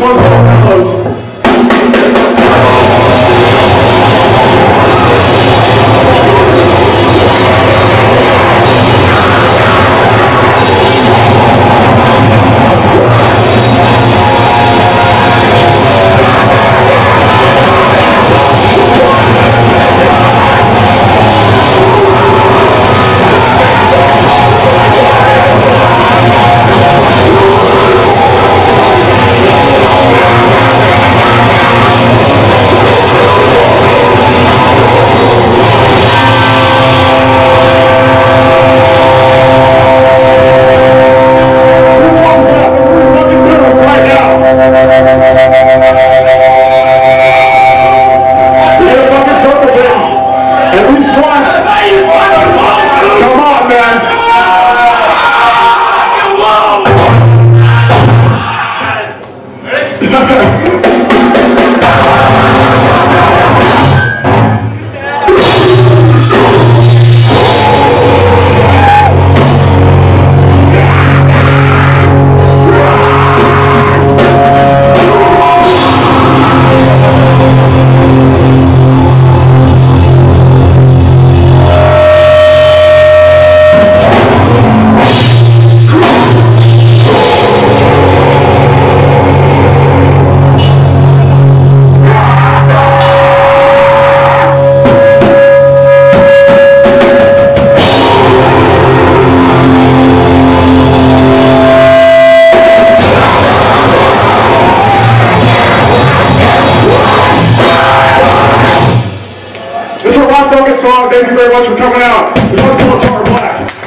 one's all song. Thank you very much for coming out. Black.